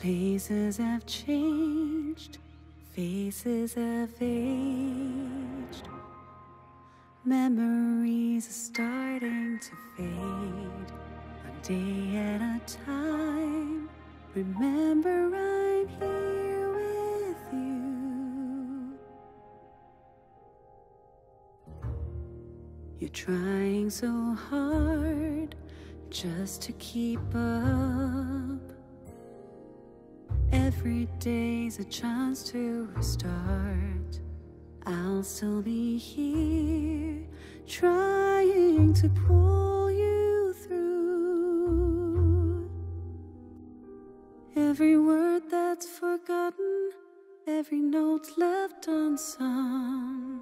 Places have changed, faces have aged. Memories are starting to fade, one day at a time. Remember, I'm here with you. You're trying so hard just to keep up. Every day's a chance to restart. I'll still be here trying to pull you through. Every word that's forgotten, every note left unsung.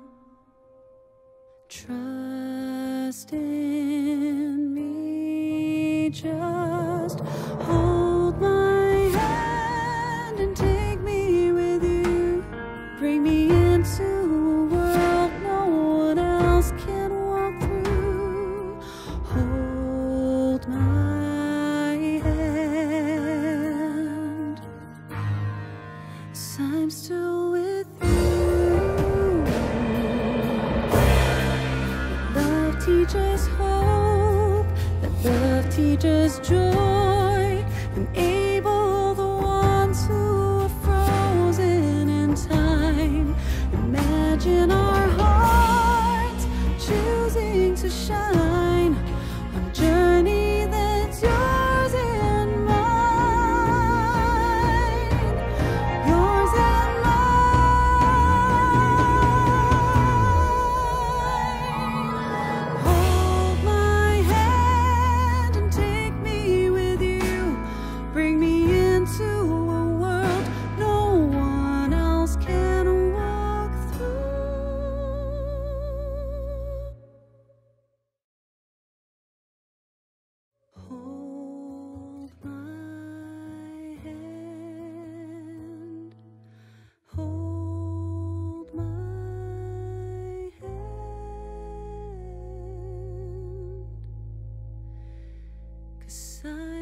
Trust in me, just hope, that love teaches joy, enable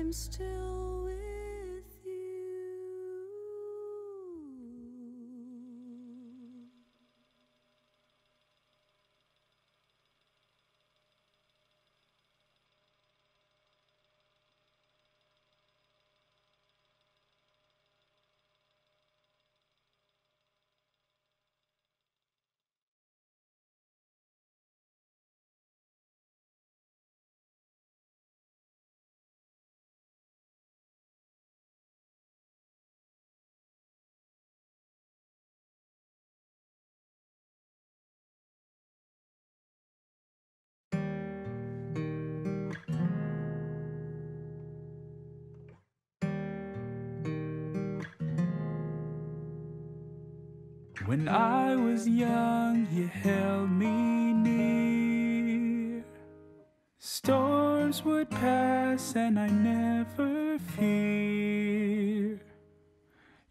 I'm still When I was young, you held me near. Storms would pass, and I never fear.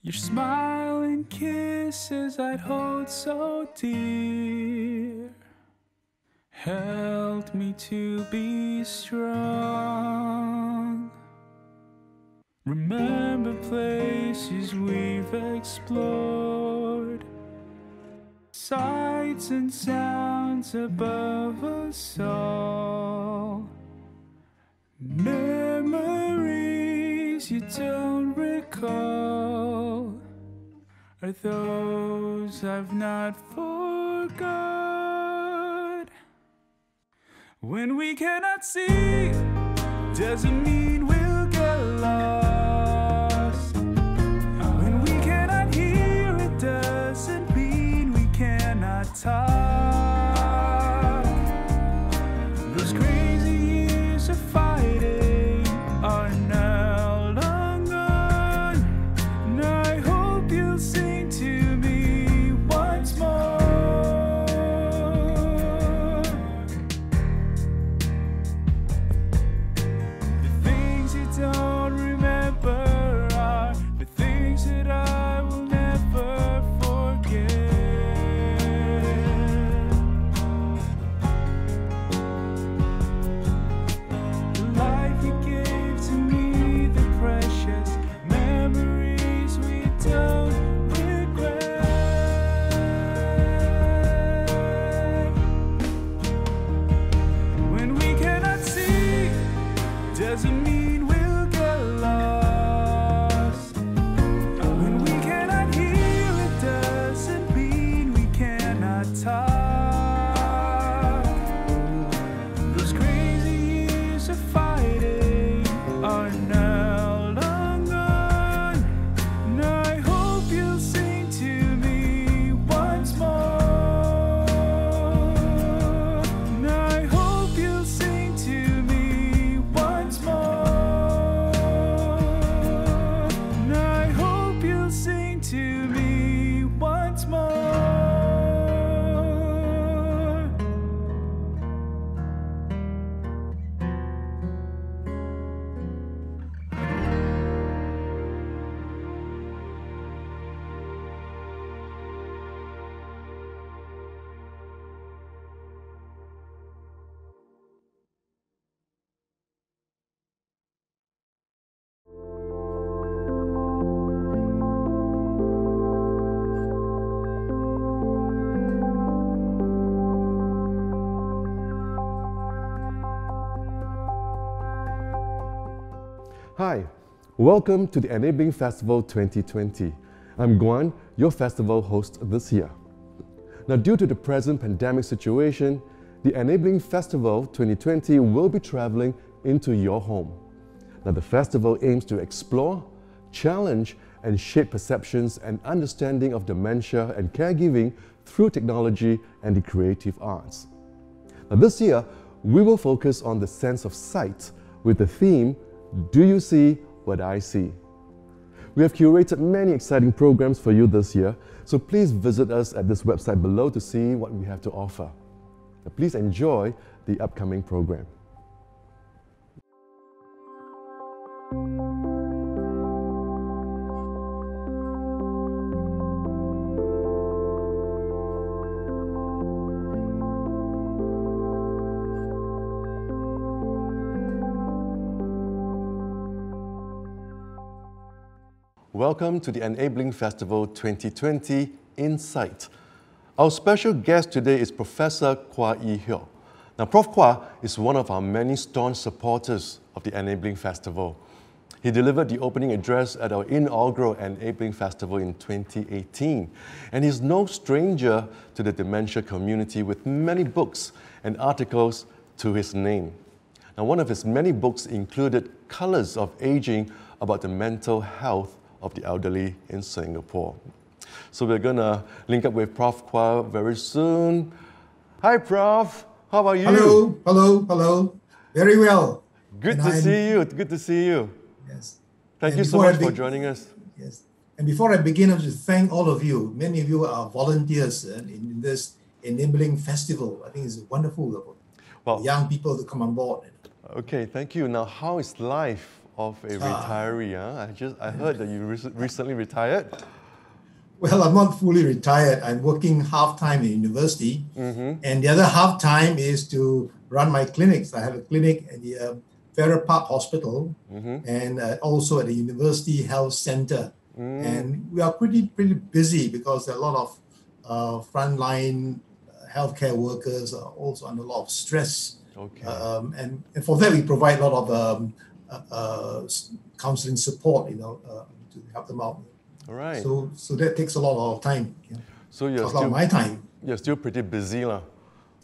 Your smile and kisses I'd hold so dear helped me to be strong. Remember places we've explored, sights and sounds above us all. Memories you don't recall are those I've not forgot. When we cannot see, doesn't mean Welcome to the Enabling Festival 2020. I'm Guan, your festival host this year. Now, due to the present pandemic situation, the Enabling Festival 2020 will be traveling into your home. Now, the festival aims to explore, challenge, and shape perceptions and understanding of dementia and caregiving through technology and the creative arts. Now, this year, we will focus on the sense of sight with the theme Do You See What I See? We have curated many exciting programs for you this year, so please visit us at this website below to see what we have to offer. Now, please enjoy the upcoming program. Welcome to the Enabling Festival 2020 Insight. Our special guest today is Professor Kua Ee Heok. Now, Prof. Kua is one of our many staunch supporters of the Enabling Festival. He delivered the opening address at our inaugural Enabling Festival in 2018, and he's no stranger to the dementia community with many books and articles to his name. Now, one of his many books included Colors of Aging about the mental health of the elderly in Singapore. So we're gonna link up with Prof. Kua very soon. Hi, Prof. How are you? Hello, hello, hello. Very well. Good And to I'm- see you. Good to see you. Yes. Thank And you so much for joining us. Yes. And before I begin, I to thank all of you. Many of you are volunteers uh, in, this enabling festival. I think it's wonderful Well, young people to come on board. okay, thank you. Now, how is life of a Ah. retiree? Huh? I just I heard that you rec- recently retired. Well, I'm not fully retired. I'm working half time in university, Mm-hmm. and the other half time is to run my clinics. I have a clinic at the uh, Farrer Park Hospital, Mm-hmm. and uh, also at the University Health Center. Mm. And we are pretty pretty busy because there are a lot of uh, frontline uh, healthcare workers are also under a lot of stress. Okay. Um, and, and for that, we provide a lot of um, counseling support, you know, uh, to help them out. All right. So, So, so that takes a lot of time. Yeah. you're Takes a lot still of my time. you're still pretty busy, lah.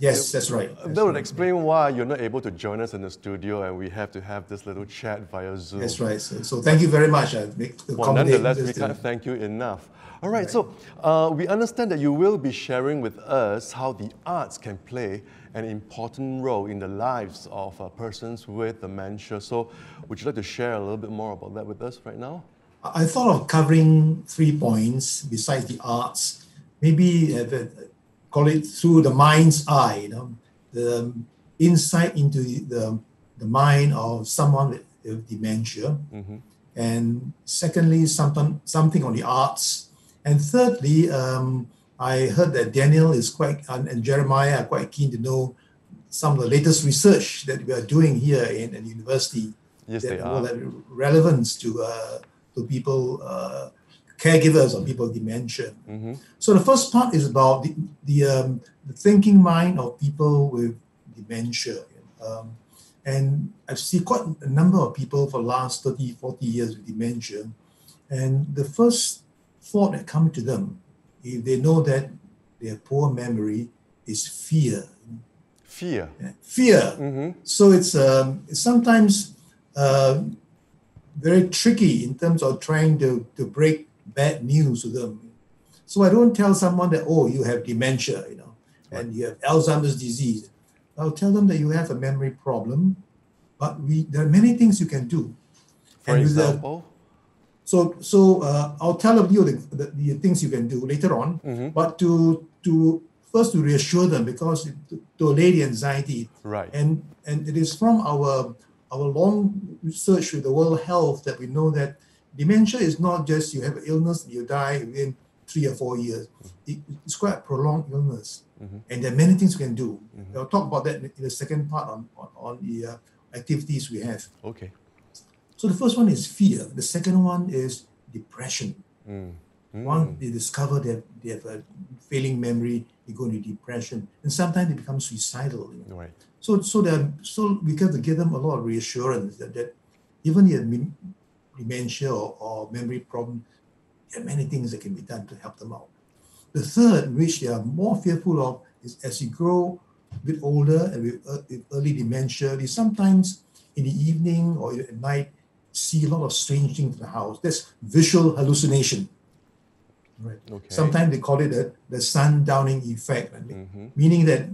Yes, that's right. That's That would right. explain why you're not able to join us in the studio, and we have to have this little chat via Zoom. That's right. So, so thank you very much. I make Well, nonetheless, we uh, can't thank you enough. All right, so uh, we understand that you will be sharing with us how the arts can play an important role in the lives of uh, persons with dementia. So, would you like to share a little bit more about that with us right now? I thought of covering three points besides the arts. Maybe uh, the- call it through the mind's eye, you know, the insight into the, the mind of someone with, with dementia. And secondly, something, something on the arts. And thirdly, um, I heard that Daniel is quite, and, Jeremiah are quite keen to know some of the latest research that we are doing here in, in university Yes, that they are. have relevance to uh, to people, uh, caregivers of people with dementia. Mm-hmm. So the first part is about the the, um, the thinking mind of people with dementia. Um, and I've seen quite a number of people for the last 30, 40 years with dementia. And the first thought that comes to them, if they know that their poor memory, is fear. Fear. Fear. Mm-hmm. So it's um, sometimes uh, very tricky in terms of trying to, to break bad news to them. So I don't tell someone that, oh, you have dementia, you know, and you have Alzheimer's disease. I'll tell them that you have a memory problem, but we there are many things you can do. For And example, so, so uh, I'll tell you the, the, the things you can do later on. Mhm. But to to first to reassure them because to, to allay the anxiety, right? and and it is from our our long research with the World Health that we know that dementia is not just you have an illness and you die within three or four years. It, it's quite a prolonged illness, Mhm. and there are many things we can do. Mhm. I'll talk about that in the second part on on, on the uh, activities we have. Okay. So the first one is fear. The second one is depression. Mm. One, they discover that they have a failing memory, they go into depression, and sometimes they become suicidal. you know. Right. So, so that so we have to give them a lot of reassurance that, that even if the dementia or, or memory problem, there are many things that can be done to help them out. The third, which they are more fearful of, is as you grow a bit older and with, uh, with early dementia, they sometimes in the evening or at night see a lot of strange things in the house. That's visual hallucination. Right. Okay. Sometimes they call it the, the sundowning effect, and Mm-hmm. meaning that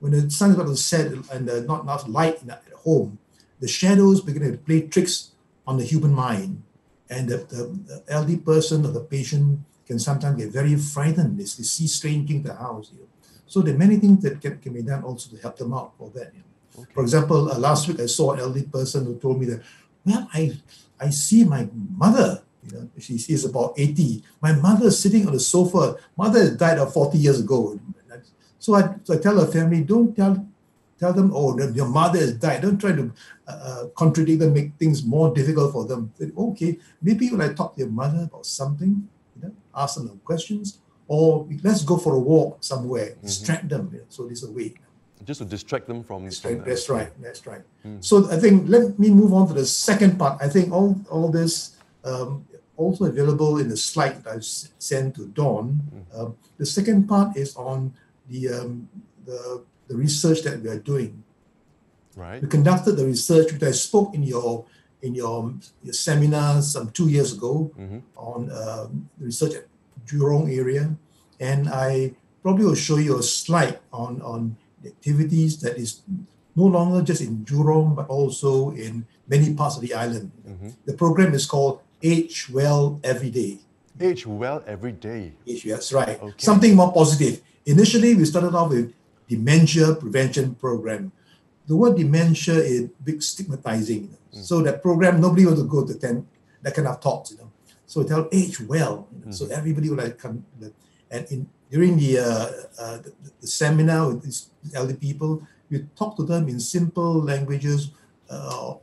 when the sun is about to set and there's not enough light in the, at home, the shadows begin to play tricks on the human mind. And the, the, the elderly person or the patient can sometimes get very frightened. They, they see strange things in the house. You know. So there are many things that can, can be done also to help them out for that. You know. For example, uh, last week I saw an elderly person who told me that, well, I, I see my mother, you know, she is about 80. My mother is sitting on the sofa. Mother died of 40 years ago. So I, so I tell her family, don't tell tell them, oh, your mother has died. Don't try to uh, uh, contradict them, make things more difficult for them. Say, okay, maybe when I talk to your mother about something, you know, ask them questions, or let's go for a walk somewhere, distract them. You know, so this is a way. Just to distract them from. That's right. That's right. That's right. So I think let me move on to the second part. I think all all this um, also available in the slide that I sent to Dawn. Um, the second part is on the um, the the research that we are doing. Right. We conducted the research which I spoke in your in your, your seminar some two years ago Mhm. on the research at Jurong area, and I probably will show you a slide on on activities that is no longer just in Jurong but also in many parts of the island. Mm-hmm. The program is called Age Well Every Day. Age well every day. Age, that's right. Okay. Something more positive. Initially, we started off with dementia prevention program. The word dementia is big stigmatizing. Mm. So that program, nobody wants to go to ten that kind of talks, you know. So we tell age well, you know, so mm. everybody would like come. And in during the, uh, uh, the, the seminar with these elderly people, we talk to them in simple languages, uh,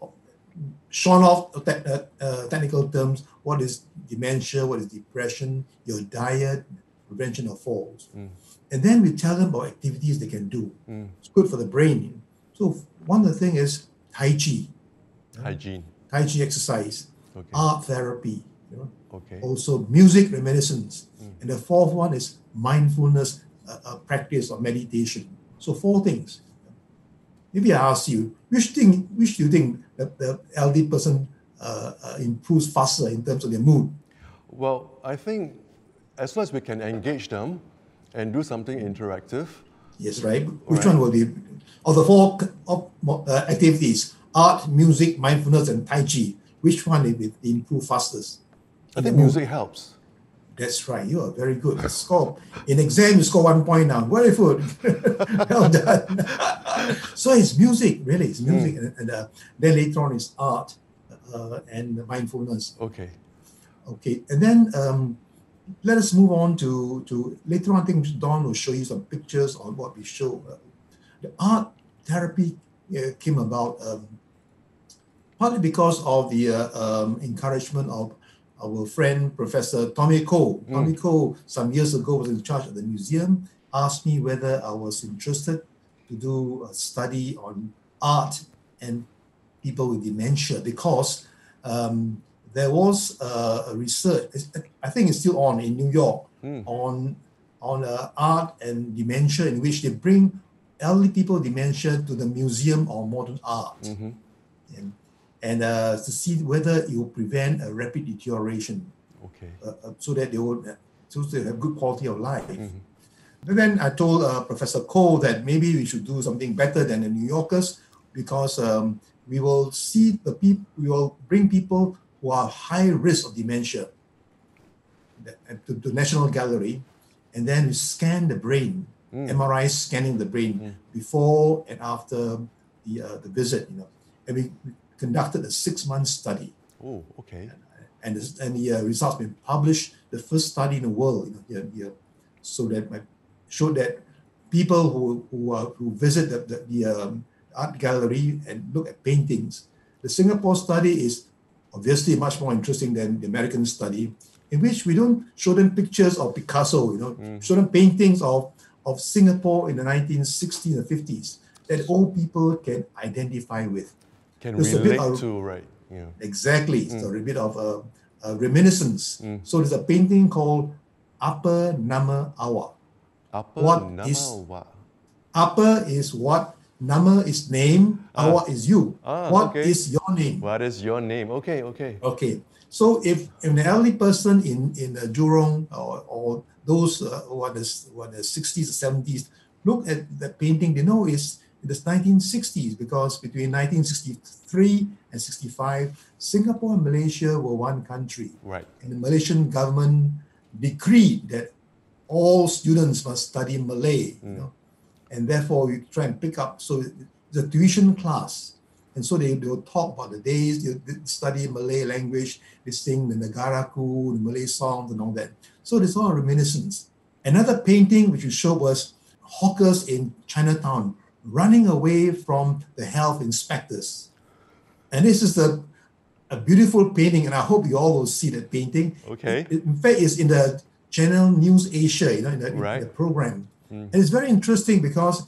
shorn off te- uh, uh, technical terms. What is dementia? What is depression? Your diet, prevention of falls. And then we tell them about activities they can do. It's good for the brain. So one of the things is Tai Chi, Hygiene. Tai Chi exercise, Okay. art therapy, you know, Okay. also music reminiscence. And the fourth one is mindfulness uh, uh, practice or meditation. So four things. Maybe I ask you, which thing, which do you think that the elderly person uh, uh, improves faster in terms of their mood? Well, I think as long as we can engage them and do something interactive, Yes, right. Which Alright. one will be of the four of, uh, activities? Art, music, mindfulness, and Tai Chi. Which one will improve fastest? I think music helps. That's right. You are very good. Score in exam, you score one point now. Very good. well done. so it's music, really. It's music, and, and uh, then later on is art uh, and mindfulness. Okay. Okay, and then um, let us move on to to later on. I think Don will show you some pictures on what we show. Uh, the art therapy uh, came about um, partly because of the uh, um, encouragement of our friend Professor Tommy Koh. Tommy Koh, some years ago, was in charge of the museum. Asked me whether I was interested to do a study on art and people with dementia because um, there was uh, a research. I think it's still on in New York on on uh, art and dementia, in which they bring elderly people with dementia to the museum of modern art, and and uh, to see whether it will prevent a rapid deterioration, Okay. uh, uh, so that they would uh, so they have good quality of life. And then I told uh, Professor Koh that maybe we should do something better than the New Yorkers because um, we will see the people, we will bring people who are high risk of dementia uh, to the National Gallery, and then we scan the brain, MRI scanning the brain before and after the uh, the visit, you know, and we conducted a six month study Oh, okay. and the, and the uh, results been published, the first study in the world, you know, here, so that my, showed that people who who, uh, who visit the, the, the um, art gallery and look at paintings, the Singapore study is obviously much more interesting than the American study, in which we don't show them pictures of Picasso, you know, show them paintings of of Singapore in the 1960s and 50s that old people can identify with. Can It's a bit of- to, right? Yeah. Exactly. It's a bit of a, a reminiscence. So there's a painting called Upper Nama Awa. Upper What Nama is- Wa. Upper is what, Nama is name, Awa is you. Ah, What is okay. your name? What is your name? Okay, okay. Okay. So if, if an elderly person in, in uh, Jurong or, or those uh, who are the, who are the 60s or 70s look at the painting, they know it's in the 1960s because between 1963 and 65, Singapore and Malaysia were one country. Right. And the Malaysian government decreed that all students must study Malay, you mm. know, and therefore we try and pick up. So it's a tuition class, and so they, they will talk about the days they, they study Malay language, they sing the Negaraku, the Malay songs, and all that. So there's all reminiscence. Another painting which you showed was hawkers in Chinatown running away from the health inspectors, and this is a a beautiful painting, and I hope you all will see that painting. Okay. It- in fact, it's in the Channel News Asia, you know, in the, in the program. Hmm. And it's very interesting because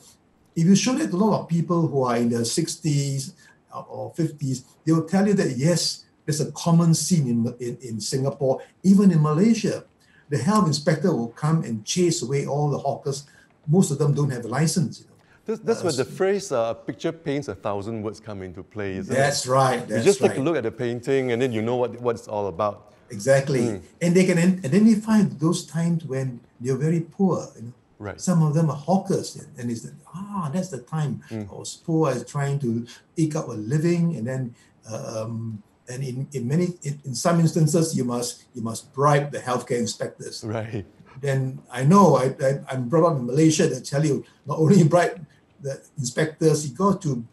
if you show it to a lot of people who are in their 60s or- or 50s, they will tell you that yes, there's a common scene in, in, in Singapore, even in Malaysia. The health inspector will come and chase away all the hawkers. Most of them don't have a license. You know. This, that's where the phrase uh, "picture paints a thousand words" come into play, isn't That's it? right. You just right. take a look at the painting, and then you know what, what it's all about. Exactly. And they can identify those times when they're very poor. You know. Right. Some of them are hawkers, and- it's ah, that's the time I was poor. I was trying to eke up a living, and then um, and in, in many in, in some instances you must you must bribe the healthcare inspectors. Right. Then I know I, I I'm brought up in Malaysia. They tell you not only bribe the inspectors, you got to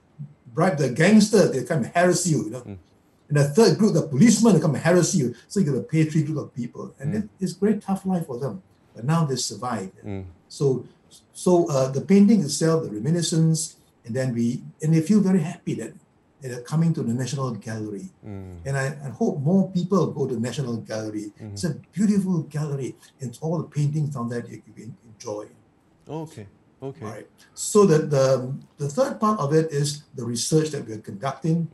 bribe the gangster. They come and harass you. You know. Hmm. And the third group, the policemen, they come and harass you. So you got to pay three group of people, and hmm. it- it's great tough life for them. But now they survived. Hmm. So, so uh, the painting itself, the reminiscence, and then we and they feel very happy that they're coming to the National Gallery. And I, I hope more people go to National Gallery. It's a beautiful gallery, and all the paintings down there that you can enjoy. Okay. Okay. Right. So the, the the third part of it is the research that we're conducting.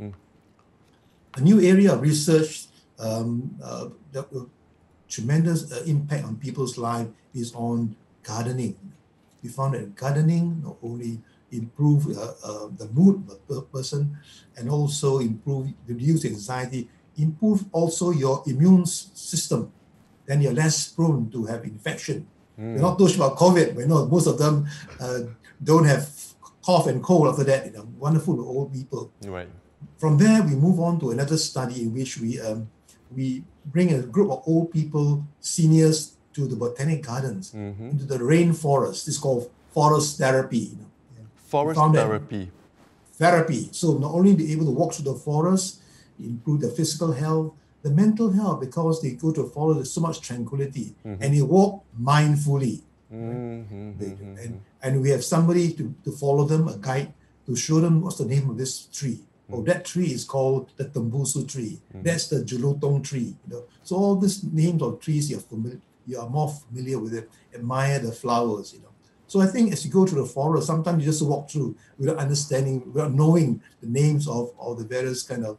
A new area of research um, uh, that will tremendous uh, impact on people's life is on gardening. We found that gardening not only improve uh, uh, the mood of the person and also improve reduce anxiety, improve also your immune system. Then you're less prone to have infection. We're not talking about COVID. We know most of them uh, don't have cough and cold after that. You know, wonderful old people. Right. From there, we move on to another study in which we um, we bring a group of old people, seniors, to the botanic gardens, into the rainforest. It's called forest therapy. You know. Forest therapy. therapy. So not only be able to walk through the forest, improve their physical health, the mental health, because they go to there's so much tranquility, and they walk mindfully. Mhm, They- mhm, and, and we have somebody to, to follow them, a guide, to show them what's the name of this tree. Oh, that tree is called the Tembusu tree. That's the Jelutong tree. You know, so all these names of trees you're familiar, you are more familiar with it. Admire the flowers. You know. So I think as you go to the forest, sometimes you just walk through without understanding, without knowing the names of all the various kind of,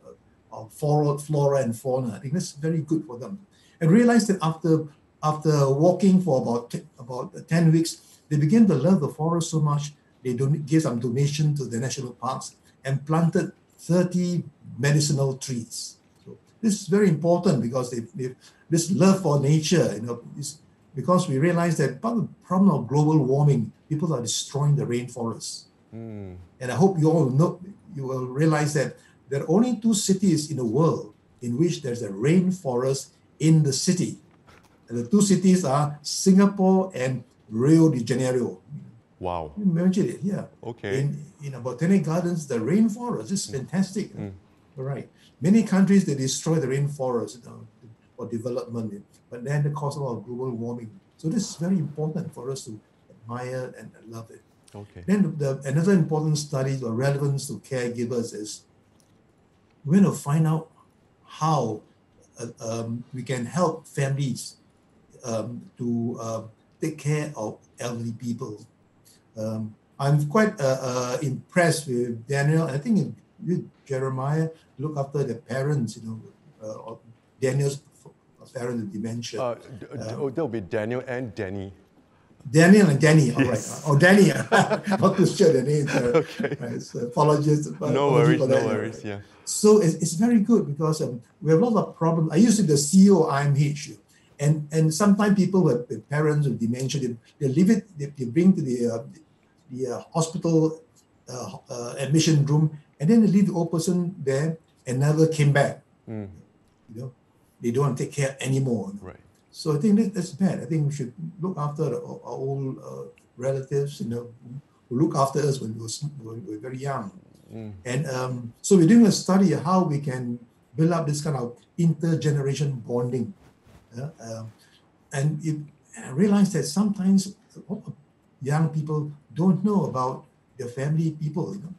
of flora, flora and fauna. I think that's very good for them. And realized that after after walking for about about 10 weeks, they begin to love the forest so much, they don- gave some donation to the national parks and planted 30 medicinal trees. So this is very important because they, they this love for nature, you know, is because we realize that part of the problem of global warming, people are destroying the rainforests. mm. And I hope you all know, you will realize that there are only two cities in the world in which there's a rainforest in the city. And the two cities are Singapore and Rio de Janeiro. Wow. Imagine it, yeah. Okay. In, in a botanic gardens, the rainforest is mm. fantastic. Mm. All right. Many countries, they destroy the rainforest you know, for development, but then they cause of global warming. So this is very important for us to admire and love it. Okay. Then the, another important study or relevance to caregivers is we're going to find out how uh, um, we can help families um, to uh, take care of elderly people. Um, I'm quite uh, uh, impressed with Daniel. I think you, Jeremiah, look after the parents, you know, uh, Daniel's parents with dementia. Uh, oh, that'll be Daniel and Danny. Daniel and Danny, all right. Oh, Danny, not too sure the names. Uh, right, so apologies. No worries, for no that, worries. Yeah. So it's, it's very good because um, we have a lot of problems. I used to be the CEO of IMH, and and sometimes people with, parents with dementia, they, they leave it, they, they bring to the uh, the uh, hospital uh, uh, admission room, and then they leave the old person there and never came back. Mm, You know, they don't want to take care anymore. right. So I think that, that's bad. I think we should look after our, our old uh, relatives, you know, who look after us when we were, when we were very young. Mm, And um, so we're doing a study of how we can build up this kind of intergeneration bonding. yeah, um, and it, I realized that sometimes a lot of young people don't know about their family people. You know,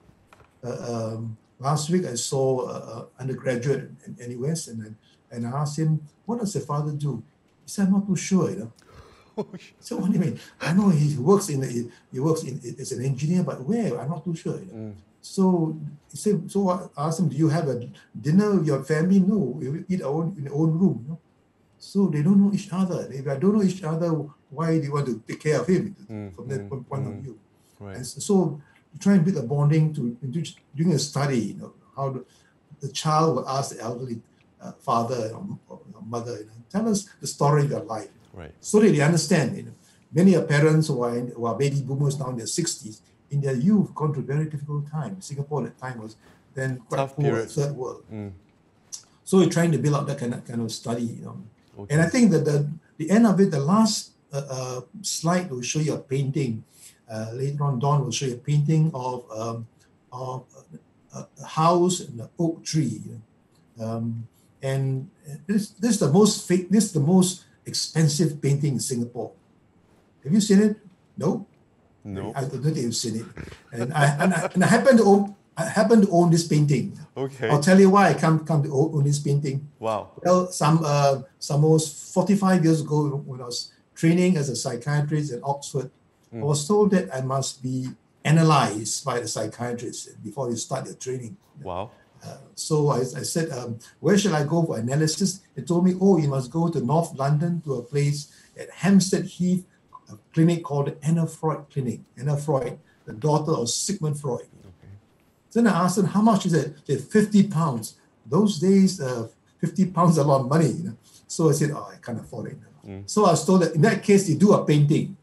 uh, um, last week I saw an undergraduate in NUS, and I- and I asked him, "What does your father do?" He said, "I'm not too sure." You know. Oh, So what do you mean? I know he works in he, he works in as an engineer, but where? I'm not too sure. You know. Mm. So he said, so I asked him, do you have a dinner with your family? No, we eat our own in our own room. You know? So they don't know each other. If I don't know each other, why do you want to take care of him Mm, from that mm, point of mm. view? Right. And so try and build a bonding to into doing a study, you know, how the, the child will ask the elderly uh, father or, or mother, you know, tell us the story of your life Right. so that they understand. You know, many are parents who are, in, who are baby boomers now in their 60s, in their youth, gone through very difficult time. Singapore at the time was then quite Tough poor, period. third world. Mm, So we're trying to build up that kind of, kind of study. You know. okay. And I think that the, the end of it, the last uh, uh, slide will show you a painting. Uh, later on, Don will show you a painting of, um, of a, a house and an oak tree. you know. Um, and this, this is the most fa- this is the most expensive painting in Singapore. Have you seen it? No. no. I don't think you've seen it. And I, and I, and I happen to own I happen to own this painting. Okay. I'll tell you why I come come to own this painting. Wow. Well, some uh, some almost 45 years ago, when I was training as a psychiatrist at Oxford, I was told that I must be analyzed by the psychiatrist before you start your training. Wow. Uh, so I, I said, um, where shall I go for analysis? They told me, oh, you must go to North London to a place at Hampstead Heath, a clinic called the Anna Freud Clinic. Anna Freud, the daughter of Sigmund Freud. Then I asked them, how much is it? They said, 50 pounds. Those days, uh, 50 pounds is a lot of money. You know? So I said, oh, I can't afford it. So I was told that in that case, you do a painting.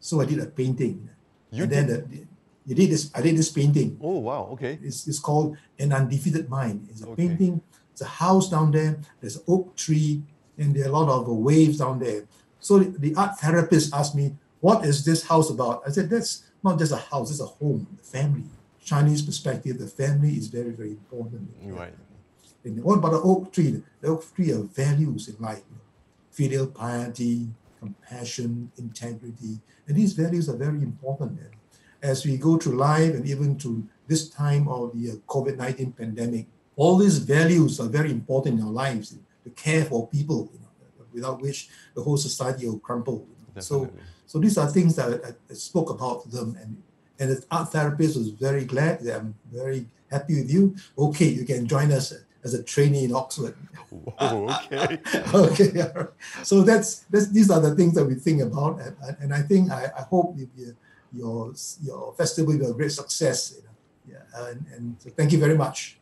So I did a painting. You and then the, you did this, I did this painting. Oh wow. Okay. It's, it's called An Undefeated Mind. It's a Okay. painting, it's a house down there, there's an oak tree, and there are a lot of waves down there. So the, the art therapist asked me, What is this house about? I said, That's not just a house, it's a home, a family. Chinese perspective, the family is very, very important. Right. And what about the oak tree? The oak tree are values in life filial piety, compassion, integrity. And these values are very important. As we go through life and even to this time of the uh, COVID 19 pandemic, all these values are very important in our lives to care for people, you know, without which the whole society will crumble. you know. So, so these are things that I, I spoke about them. And, and the art therapist was very glad that I'm very happy with you. Okay, you can join us as a trainee in Oxford. Whoa, okay. okay, right. so that's, that's these are the things that we think about, and, and- I think I, I hope you- your your festival will be a great success. You know? Yeah, and, and so thank you very much.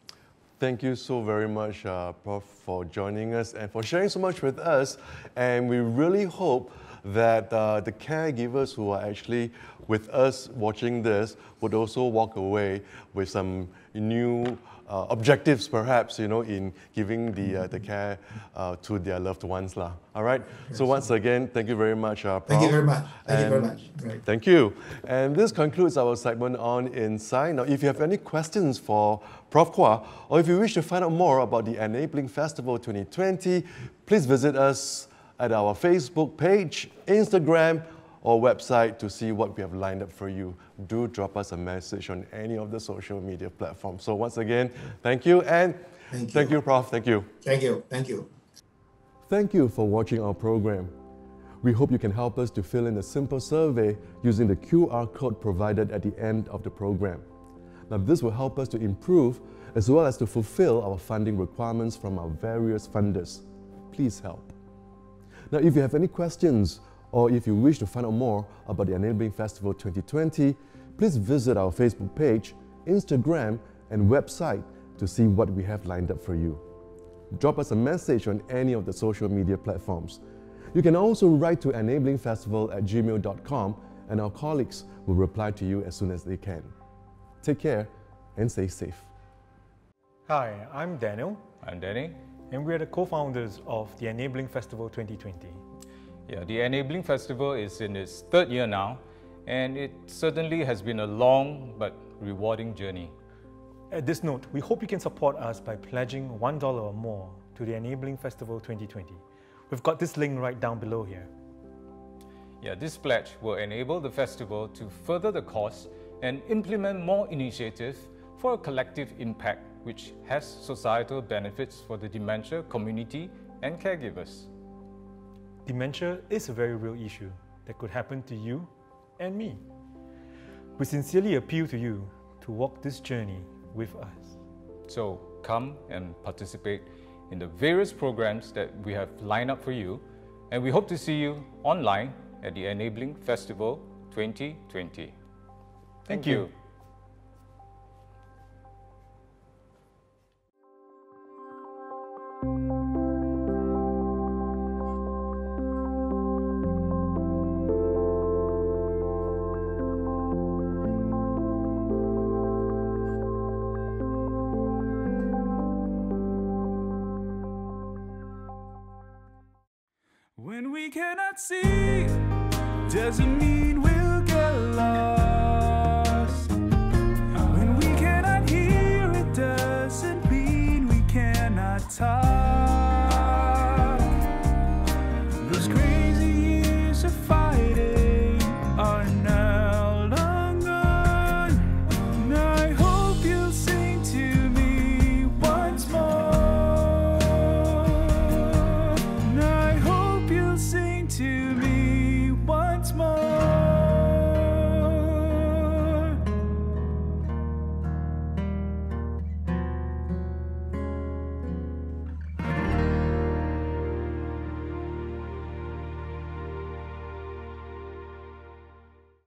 Thank you so very much, uh, Prof, for joining us and for sharing so much with us. And we really hope that uh, the caregivers who are actually with us watching this would also walk away with some new uh, objectives, perhaps, you know, in giving the, uh, the care uh, to their loved ones. lah. All right. So once again, thank you very much, uh, Prof. Thank you very much. Thank you very And much. Right. Thank you. And this concludes our segment on Insight. Now, if you have any questions for Prof. Kua, or if you wish to find out more about the Enabling Festival 2020, please visit us at our Facebook page, Instagram, or website to see what we have lined up for you. Do drop us a message on any of the social media platforms. So once again, thank you and Thank thank you. you, Prof. Thank you. Thank you. Thank you. Thank you for watching our program. We hope you can help us to fill in a simple survey using the QR code provided at the end of the program. Now, this will help us to improve as well as to fulfill our funding requirements from our various funders. Please help. Now, if you have any questions or if you wish to find out more about the Enabling Festival 2020, please visit our Facebook page, Instagram, and website to see what we have lined up for you. Drop us a message on any of the social media platforms. You can also write to enablingfestival at gmail.com and our colleagues will reply to you as soon as they can. Take care and stay safe. Hi, I'm Daniel, I'm Danny. and we're the co founders of the Enabling Festival 2020. Yeah, the Enabling Festival is in its third year now, and it certainly has been a long but rewarding journey. At this note, we hope you can support us by pledging $1 or more to the Enabling Festival 2020. We've got this link right down below here. Yeah, this pledge will enable the festival to further the cause and implement more initiatives for a collective impact which has societal benefits for the dementia community and caregivers. Dementia is a very real issue that could happen to you and me. We sincerely appeal to you to walk this journey with us. So come and participate in the various programs that we have lined up for you, and we hope to see you online at the Enabling Festival 2020. Thank, you. you. Cannot see, doesn't mean